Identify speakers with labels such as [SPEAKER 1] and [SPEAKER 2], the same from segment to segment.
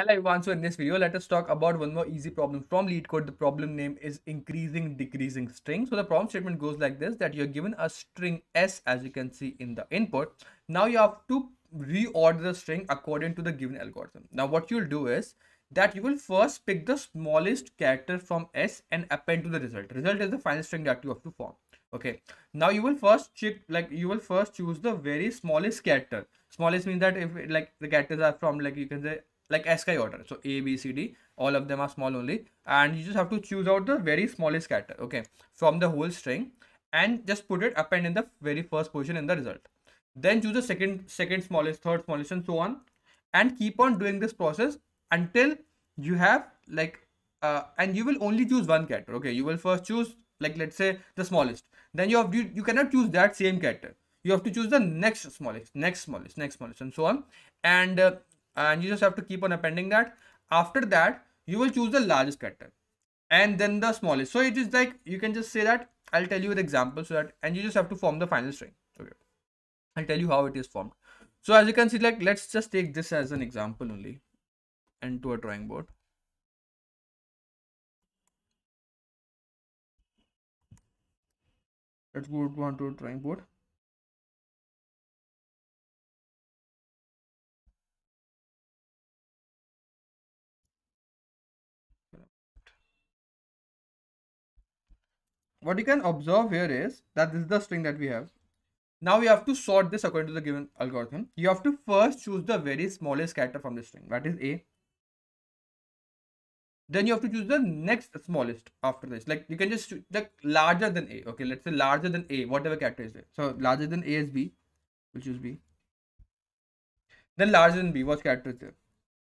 [SPEAKER 1] Hello everyone, so in this video, let us talk about one more easy problem from LeetCode. The problem name is increasing decreasing string. So the problem statement goes like this, that you're given a string S as you can see in the input. Now you have to reorder the string according to the given algorithm. Now what you'll do is that you will first pick the smallest character from S and append to the result. Result is the final string that you have to form. Okay. Now you will first check, like you will first choose the very smallest character. Smallest means that if like the characters are from like you can say like ASCII order. So A, B, C, D, all of them are small only. And you just have to choose out the very smallest character, okay, from the whole string and just put it append in the very first position in the result. Then choose the second, second smallest, third smallest and so on. And keep on doing this process until you have like, uh, and you will only choose one character, okay. You will first choose like, let's say the smallest. Then you have, you, you cannot choose that same character you have to choose the next smallest next smallest next smallest and so on and uh, and you just have to keep on appending that. After that you will choose the largest character and then the smallest. So it is like you can just say that i'll tell you with example so that and you just have to form the final string. Okay. I'll tell you how it is formed. So as you can see like let's just take this as an example only and to a drawing board. Let's go to a drawing board what you can observe here is that this is the string that we have. Now we have to sort this according to the given algorithm. You have to first choose the very smallest character from the string, that is A. Then you have to choose the next smallest after this. Like you can just the larger than A. Okay, let's say larger than A, whatever character is there. So larger than A is B. We'll choose B. Then larger than B, what character is there?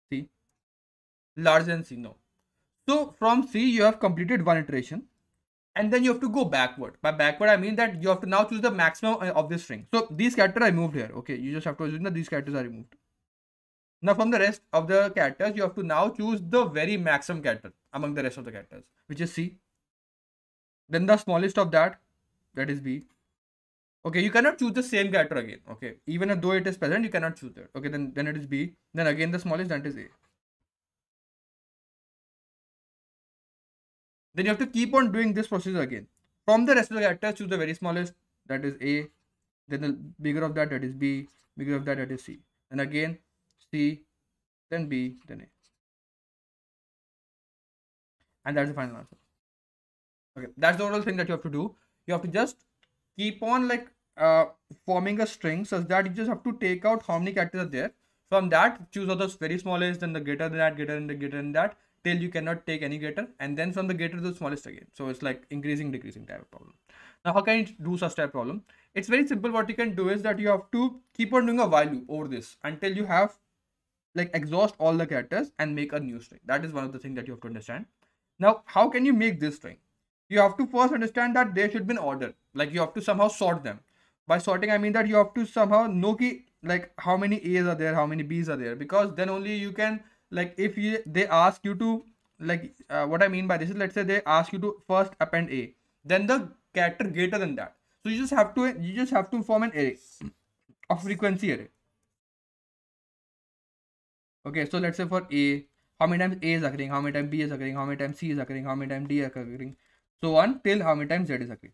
[SPEAKER 1] C. Larger than C, no. So from C, you have completed one iteration and then you have to go backward. By backward, I mean that you have to now choose the maximum uh, of this string. So these characters are removed here. Okay, you just have to assume that these characters are removed. Now from the rest of the characters, you have to now choose the very maximum character among the rest of the characters, which is C. Then the smallest of that, that is B. Okay, you cannot choose the same character again. Okay, even though it is present, you cannot choose that. Okay, then, then it is B. Then again the smallest, that is A. Then you have to keep on doing this process again. From the rest of the characters, choose the very smallest, that is A. Then the bigger of that, that is B. Bigger of that, that is C. And again, C, then B, then A. And that's the final answer. Okay, that's the overall thing that you have to do. You have to just keep on like uh, forming a string such that you just have to take out how many characters are there. From that, choose those very smallest, then the greater than that, greater than the greater than that, till you cannot take any greater and then from the greater to the smallest again. So it's like increasing decreasing type of problem. Now how can you do such type problem? It's very simple. What you can do is that you have to keep on doing a while loop over this until you have like exhaust all the characters and make a new string. That is one of the things that you have to understand. Now how can you make this string? You have to first understand that there should be an order. Like you have to somehow sort them. By sorting i mean that you have to somehow know key like how many a's are there how many b's are there because then only you can like if you they ask you to like uh, what i mean by this is let's say they ask you to first append a then the character greater than that. So you just have to you just have to form an array of frequency array. Okay so let's say for a how many times a is occurring how many times b is occurring how many times c is occurring how many times d is occurring so on till how many times z is occurring.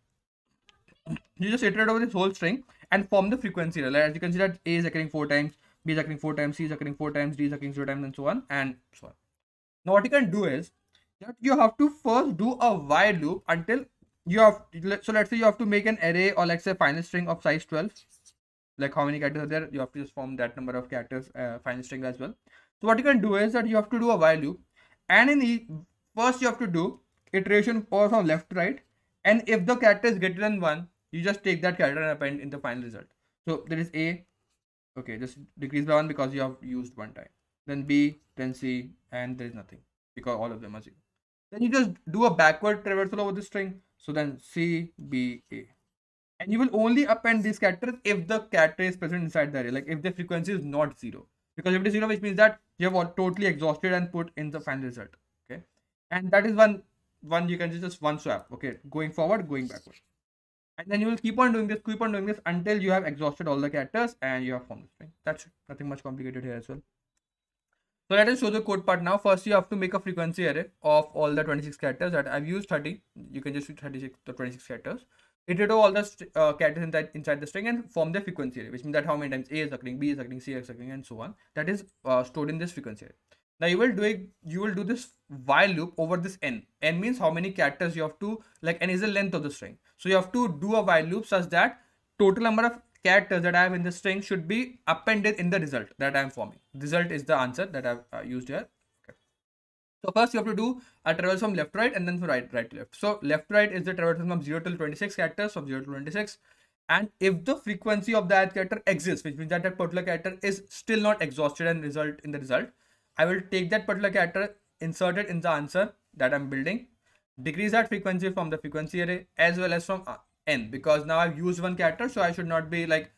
[SPEAKER 1] You just iterate over this whole string and form the frequency array. As you can see that a is occurring four times B is occurring 4 times, C is occurring 4 times, D is occurring 0 times and so on and so on. Now what you can do is that you have to first do a while loop until you have, so let's say you have to make an array or let's say final string of size 12. Like how many characters are there, you have to just form that number of characters uh, final string as well. So what you can do is that you have to do a while loop and in the first you have to do iteration or from left to right and if the character is greater than 1 you just take that character and append in the final result. So there is A, okay just decrease by one because you have used one time. Then b then c and there is nothing because all of them are zero. Then you just do a backward traversal over the string. So then c b a. And you will only append these characters if the character is present inside the array like if the frequency is not zero. Because if it is zero which means that you have totally exhausted and put in the final result okay? And that is one one you can just one swap okay? Going forward going backward and then you will keep on doing this keep on doing this until you have exhausted all the characters and you have formed the string that's it. nothing much complicated here as well So let us show the code part now. First, you have to make a frequency array of all the 26 characters that I've used 30. You can just use 36 to 26 characters. Iterate all the uh, characters inside, inside the string and form the frequency array, which means that how many times A is occurring, B is occurring, C is occurring, and so on. That is uh, stored in this frequency array. Now you will do it, you will do this while loop over this n. n means how many characters you have to like n is the length of the string. So you have to do a while loop such that total number of characters that I have in the string should be appended in the result that I am forming. Result is the answer that I've uh, used here. Okay. So first you have to do a traverse from left to right and then from right right to left. So left to right is the traverse from 0 till 26 characters from 0 to 26. And if the frequency of that character exists, which means that that particular character is still not exhausted and result in the result, I will take that particular character, insert it in the answer that I'm building, decrease that frequency from the frequency array as well as from uh, n because now I've used one character so I should not be like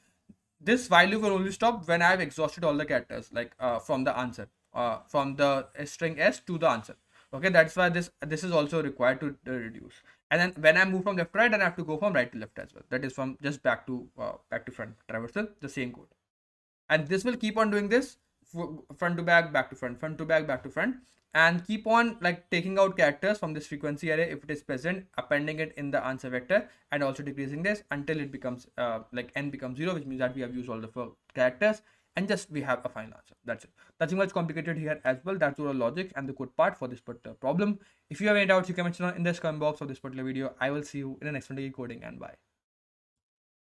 [SPEAKER 1] this while loop will only stop when I've exhausted all the characters like uh, from the answer uh, from the string s to the answer. Okay that's why this this is also required to uh, reduce. And then when I move from left to right then I have to go from right to left as well. That is from just back to uh, back to front traversal the same code. And this will keep on doing this front to back back to front front to back back to front and keep on like taking out characters from this frequency array if it is present appending it in the answer vector and also decreasing this until it becomes uh, like n becomes zero which means that we have used all the four characters and just we have a final answer. That's it. Nothing much complicated here as well. That's all the logic and the code part for this particular problem. If you have any doubts you can mention in the comment box of this particular video. I will see you in the next one coding and bye